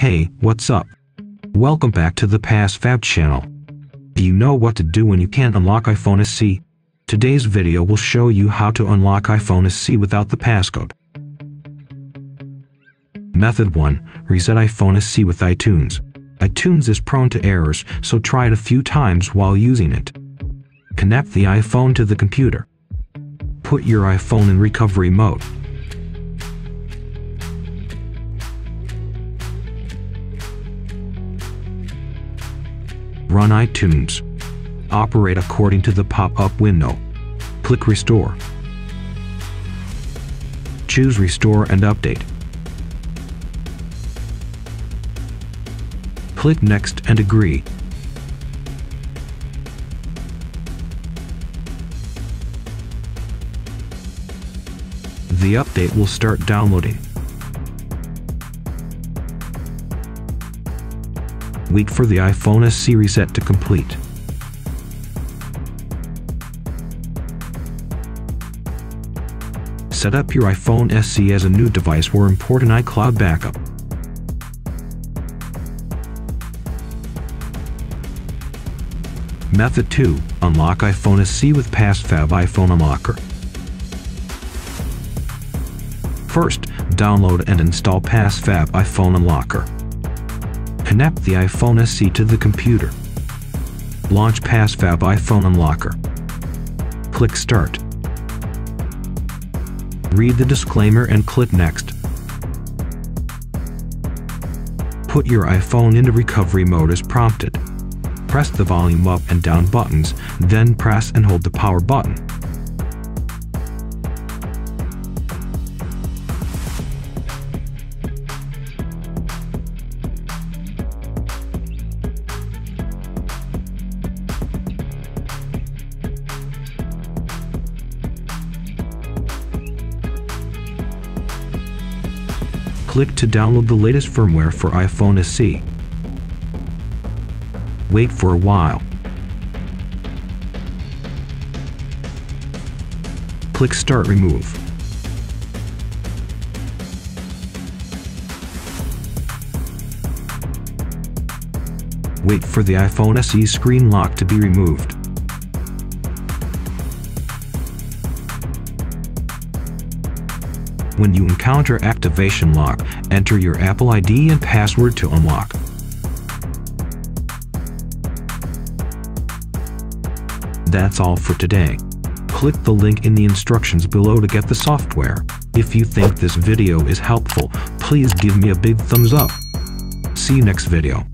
Hey, what's up? Welcome back to the PassFab channel. Do you know what to do when you can't unlock iPhone SE? Today's video will show you how to unlock iPhone SE without the passcode. Method 1. Reset iPhone SE with iTunes. iTunes is prone to errors, so try it a few times while using it. Connect the iPhone to the computer. Put your iPhone in recovery mode. Run iTunes. Operate according to the pop-up window. Click Restore. Choose Restore and Update. Click Next and Agree. The update will start downloading. Wait for the iPhone SE reset to complete. Set up your iPhone SE as a new device or import an iCloud backup. Method 2. Unlock iPhone SE with PassFab iPhone Unlocker. First, download and install PassFab iPhone Unlocker. Connect the iPhone SE to the computer. Launch PassFab iPhone Unlocker. Click Start. Read the disclaimer and click Next. Put your iPhone into recovery mode as prompted. Press the volume up and down buttons, then press and hold the power button. Click to download the latest firmware for iPhone SE. Wait for a while. Click Start Remove. Wait for the iPhone SE screen lock to be removed. When you encounter activation lock, enter your Apple ID and password to unlock. That's all for today. Click the link in the instructions below to get the software. If you think this video is helpful, please give me a big thumbs up. See you next video.